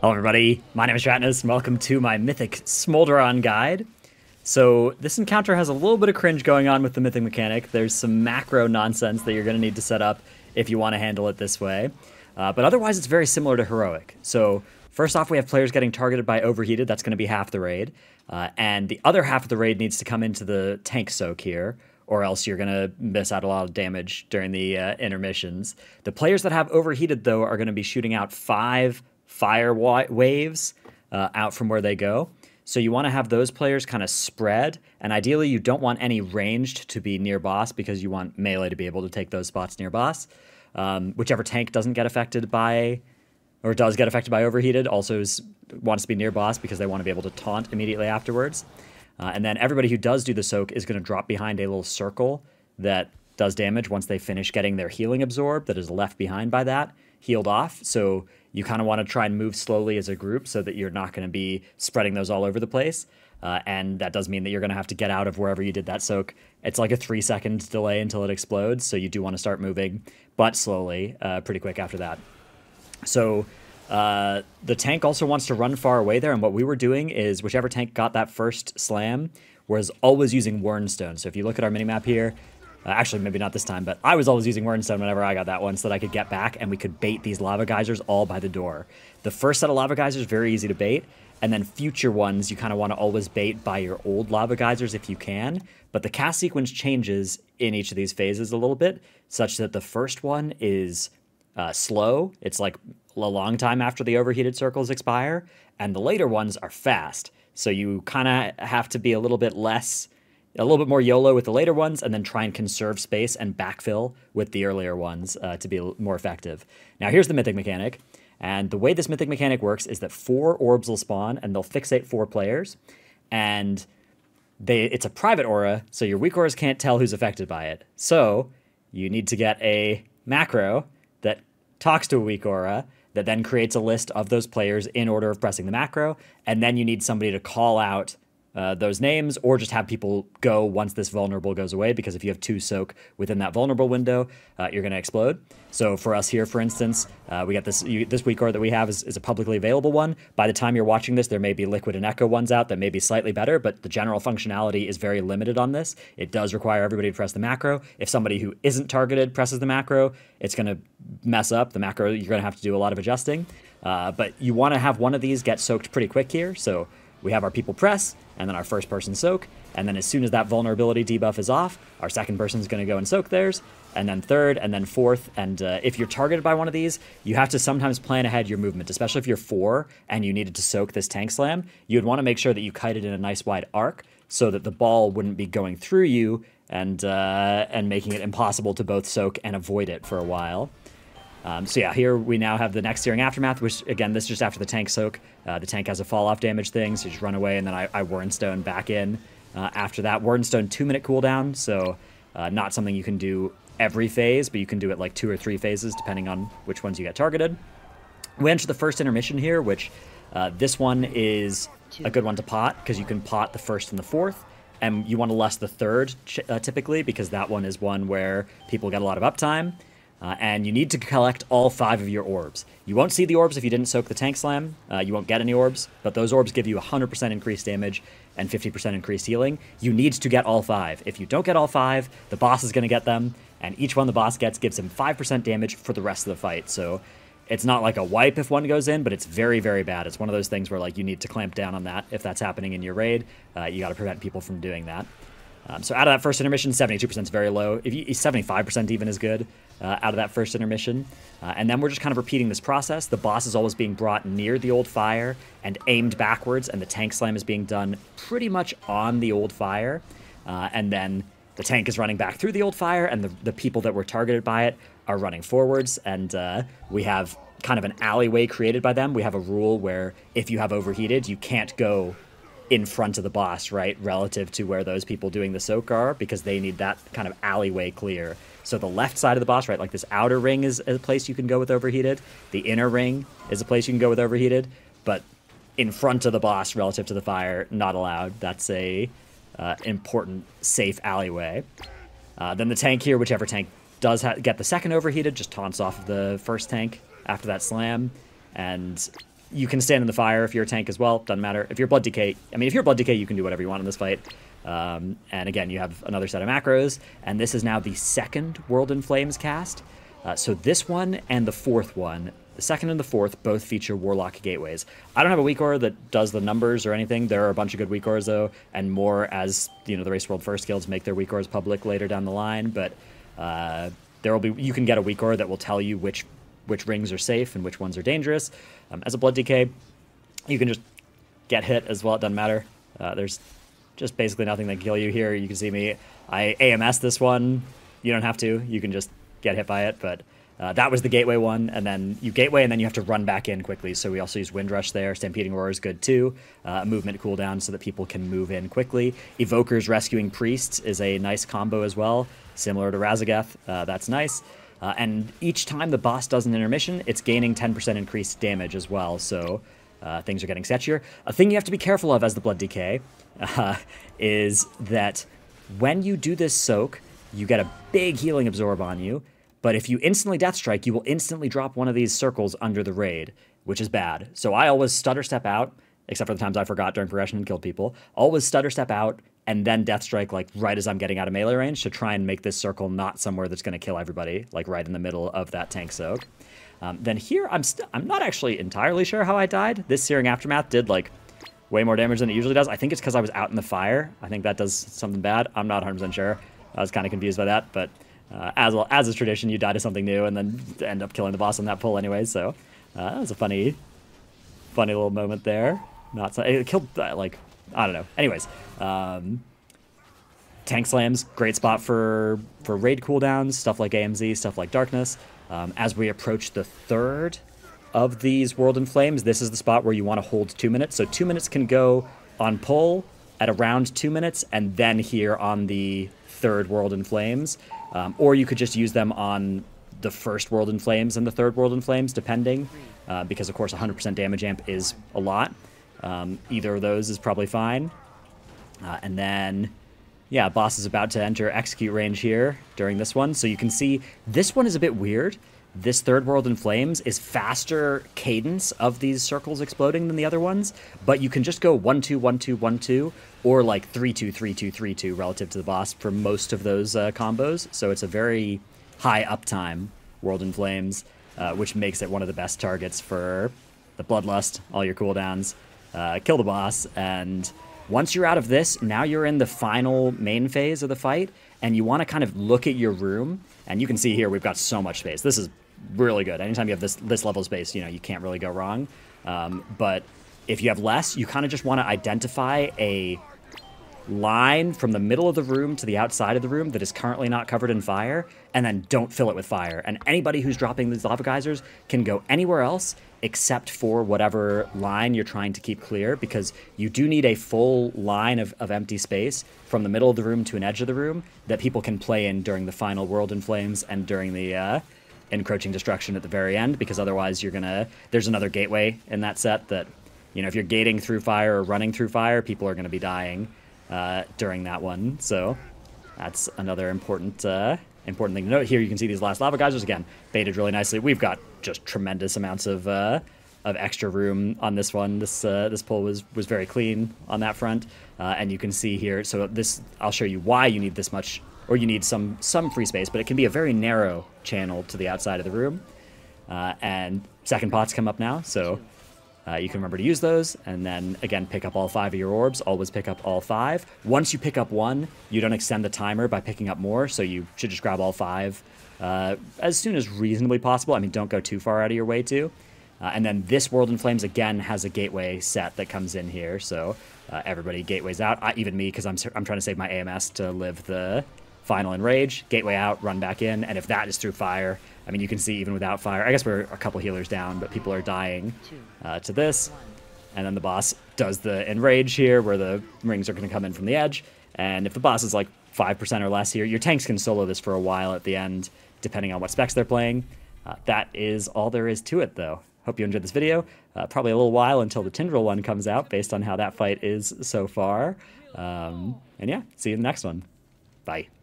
Hello everybody, my name is Dratnos, and welcome to my Mythic Smolderon guide. So this encounter has a little bit of cringe going on with the Mythic mechanic. There's some macro nonsense that you're going to need to set up if you want to handle it this way. Uh, but otherwise it's very similar to Heroic. So first off we have players getting targeted by Overheated, that's going to be half the raid. Uh, and the other half of the raid needs to come into the Tank Soak here, or else you're going to miss out a lot of damage during the uh, intermissions. The players that have Overheated though are going to be shooting out five fire wa waves uh, out from where they go. So you want to have those players kind of spread, and ideally you don't want any ranged to be near boss because you want melee to be able to take those spots near boss. Um, whichever tank doesn't get affected by, or does get affected by overheated, also is, wants to be near boss because they want to be able to taunt immediately afterwards. Uh, and then everybody who does do the soak is going to drop behind a little circle that does damage once they finish getting their healing absorbed that is left behind by that healed off. So you kind of want to try and move slowly as a group so that you're not going to be spreading those all over the place. Uh, and that does mean that you're going to have to get out of wherever you did that soak. It's like a three second delay until it explodes, so you do want to start moving, but slowly, uh, pretty quick after that. So uh, the tank also wants to run far away there, and what we were doing is whichever tank got that first slam was always using Wernstone. So if you look at our minimap here, uh, actually, maybe not this time, but I was always using Wernstone whenever I got that one so that I could get back and we could bait these lava geysers all by the door. The first set of lava geysers, very easy to bait, and then future ones, you kind of want to always bait by your old lava geysers if you can. But the cast sequence changes in each of these phases a little bit, such that the first one is uh, slow. It's like a long time after the overheated circles expire, and the later ones are fast. So you kind of have to be a little bit less a little bit more YOLO with the later ones, and then try and conserve space and backfill with the earlier ones uh, to be more effective. Now, here's the Mythic mechanic. And the way this Mythic mechanic works is that four orbs will spawn, and they'll fixate four players. And they it's a private aura, so your weak auras can't tell who's affected by it. So you need to get a macro that talks to a weak aura, that then creates a list of those players in order of pressing the macro, and then you need somebody to call out uh, those names or just have people go once this vulnerable goes away because if you have two soak within that vulnerable window uh, you're going to explode. So for us here for instance uh, we got this you, this weak aura that we have is, is, a publicly available one. By the time you're watching this there may be liquid and echo ones out that may be slightly better but the general functionality is very limited on this. It does require everybody to press the macro. If somebody who isn't targeted presses the macro it's going to mess up. The macro you're going to have to do a lot of adjusting. Uh, but you want to have one of these get soaked pretty quick here. So we have our people press, and then our first person soak, and then as soon as that vulnerability debuff is off, our second person is going to go and soak theirs, and then third, and then fourth. And uh, if you're targeted by one of these, you have to sometimes plan ahead your movement, especially if you're four and you needed to soak this tank slam. You'd want to make sure that you kite it in a nice wide arc so that the ball wouldn't be going through you and uh, and making it impossible to both soak and avoid it for a while. Um, so yeah, here we now have the next Searing Aftermath, which again, this is just after the tank soak. Uh, the tank has a fall off damage thing, so you just run away, and then I, I back in. Uh, after that, Wernstone two minute cooldown, so uh, not something you can do every phase, but you can do it like two or three phases depending on which ones you get targeted. We enter the first intermission here, which uh, this one is a good one to pot because you can pot the first and the fourth, and you want to lust the third uh, typically because that one is one where people get a lot of uptime. Uh, and you need to collect all five of your orbs. You won't see the orbs if you didn't soak the tank slam. Uh, you won't get any orbs, but those orbs give you 100% increased damage and 50% increased healing. You need to get all five. If you don't get all five, the boss is going to get them, and each one the boss gets gives him 5% damage for the rest of the fight. So it's not like a wipe if one goes in, but it's very, very bad. It's one of those things where like you need to clamp down on that if that's happening in your raid. Uh, you got to prevent people from doing that. Um, so out of that first intermission, 72% is very low. If you, 75% even is good uh, out of that first intermission. Uh, and then we're just kind of repeating this process. The boss is always being brought near the old fire and aimed backwards, and the tank slam is being done pretty much on the old fire. Uh, and then the tank is running back through the old fire, and the, the people that were targeted by it are running forwards. And uh, we have kind of an alleyway created by them. We have a rule where if you have overheated, you can't go in front of the boss, right, relative to where those people doing the soak are, because they need that kind of alleyway clear. So the left side of the boss, right, like this outer ring is a place you can go with overheated. The inner ring is a place you can go with overheated, but in front of the boss relative to the fire, not allowed. That's a uh, important safe alleyway. Uh, then the tank here, whichever tank does get the second overheated, just taunts off of the first tank after that slam, and you can stand in the fire if you're a tank as well. Doesn't matter. If you're Blood DK, I mean, if you're Blood DK, you can do whatever you want in this fight. Um, and again, you have another set of macros, and this is now the second World in Flames cast. Uh, so this one and the fourth one, the second and the fourth, both feature Warlock gateways. I don't have a weak aura that does the numbers or anything. There are a bunch of good weak auras though, and more as you know the Race World First guilds make their weak auras public later down the line. But uh, there will be you can get a weak aura that will tell you which which rings are safe and which ones are dangerous. Um, as a Blood DK, you can just get hit as well. It doesn't matter. Uh, there's just basically nothing that can kill you here. You can see me. I AMS this one. You don't have to. You can just get hit by it, but uh, that was the gateway one, and then you gateway, and then you have to run back in quickly. So we also use Windrush there. Stampeding Roar is good too. Uh, movement cooldown so that people can move in quickly. Evokers Rescuing Priests is a nice combo as well, similar to Raszageth. Uh, that's nice. Uh, and each time the boss does an intermission, it's gaining 10% increased damage as well. So uh, things are getting sketchier. A thing you have to be careful of as the Blood DK uh, is that when you do this soak, you get a big healing absorb on you, but if you instantly Death Strike, you will instantly drop one of these circles under the raid, which is bad. So I always stutter step out, except for the times I forgot during progression and killed people. Always stutter step out and then Death Strike like right as I'm getting out of melee range to try and make this circle not somewhere that's going to kill everybody, like right in the middle of that tank soak. Um, then here, I'm i I'm not actually entirely sure how I died. This Searing Aftermath did like way more damage than it usually does. I think it's because I was out in the fire. I think that does something bad. I'm not 100% sure. I was kind of confused by that, but uh, as well as is tradition, you die to something new and then end up killing the boss on that pull anyway. So uh, that was a funny, funny little moment there. Not so it killed uh, like I don't know. Anyways, um, tank slams great spot for for raid cooldowns, stuff like AMS, stuff like darkness. Um, as we approach the third of these World in Flames, this is the spot where you want to hold two minutes. So two minutes can go on pull at around two minutes, and then here on the third World in Flames. Um, or you could just use them on the first World in Flames and the third World in Flames, depending, uh, because of course 100% damage amp is a lot. Um, either of those is probably fine. Uh, and then, yeah, boss is about to enter execute range here during this one. So you can see this one is a bit weird. This third world in flames is faster cadence of these circles exploding than the other ones, but you can just go one two one two one two or like three two three two three two relative to the boss for most of those uh, combos. So it's a very high uptime world in flames, uh, which makes it one of the best targets for the bloodlust, all your cooldowns, uh, kill the boss, and once you're out of this, now you're in the final main phase of the fight, and you want to kind of look at your room, and you can see here we've got so much space. This is really good. Anytime you have this this level space, you know you can't really go wrong. Um, but if you have less, you kind of just want to identify a line from the middle of the room to the outside of the room that is currently not covered in fire, and then don't fill it with fire. And anybody who's dropping these lava geysers can go anywhere else except for whatever line you're trying to keep clear, because you do need a full line of, of empty space from the middle of the room to an edge of the room that people can play in during the final World in Flames and during the uh, encroaching destruction at the very end, because otherwise you're gonna. There's another gateway in that set that, you know, if you're gating through fire or running through fire, people are gonna be dying uh, during that one. So that's another important uh, important thing to note. Here you can see these last lava geysers again baited really nicely. We've got just tremendous amounts of uh, of extra room on this one. This uh, this pull was was very clean on that front, uh, and you can see here. So this I'll show you why you need this much, or you need some some free space, but it can be a very narrow channel to the outside of the room. Uh, and second pots come up now, so uh, you can remember to use those, and then again pick up all five of your orbs. Always pick up all five. Once you pick up one, you don't extend the timer by picking up more, so you should just grab all five uh, as soon as reasonably possible. I mean, don't go too far out of your way to. Uh, and then this World in Flames again has a gateway set that comes in here, so uh, everybody gateways out. I, even me, because I'm I'm trying to save my AMS to live the final enrage. Gateway out, run back in, and if that is through fire, I mean, you can see even without fire. I guess we're a couple healers down, but people are dying uh, to this. And then the boss does the enrage here, where the rings are going to come in from the edge. And if the boss is like 5% or less here, your tanks can solo this for a while at the end, depending on what specs they're playing. Uh, that is all there is to it, though. Hope you enjoyed this video. Uh, probably a little while until the Tindral one comes out, based on how that fight is so far. Um, and yeah, see you in the next one. Bye.